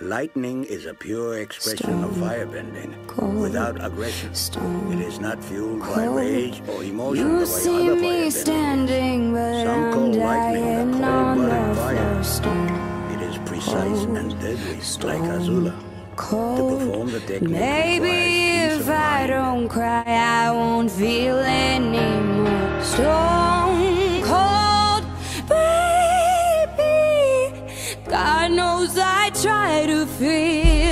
Lightning is a pure expression of firebending, without aggression. It is not fueled by rage or emotion You the way see other me standing, but Some call lightning the cold-blooded the fire. stone. It is precise and deadly, like Azula. To perform the technique Maybe if I don't cry, I won't feel anymore. Stone try to feel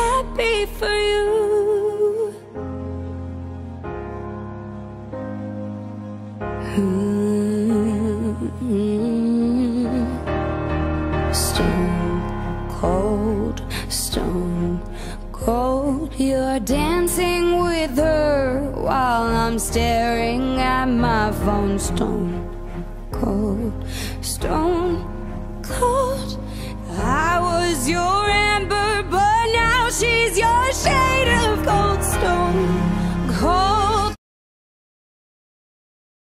happy for you. Stone cold, stone cold. You're dancing with her while I'm staring at my phone. Stone cold, stone. shade of gold stone.